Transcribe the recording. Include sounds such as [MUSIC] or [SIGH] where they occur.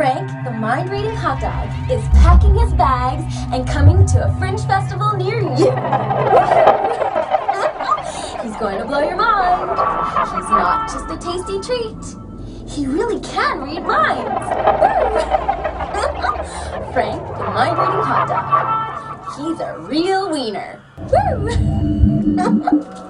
Frank, the mind reading hot dog, is packing his bags and coming to a fringe festival near you. [LAUGHS] He's going to blow your mind. He's not just a tasty treat, he really can read minds. [LAUGHS] Frank, the mind reading hot dog. He's a real wiener. [LAUGHS]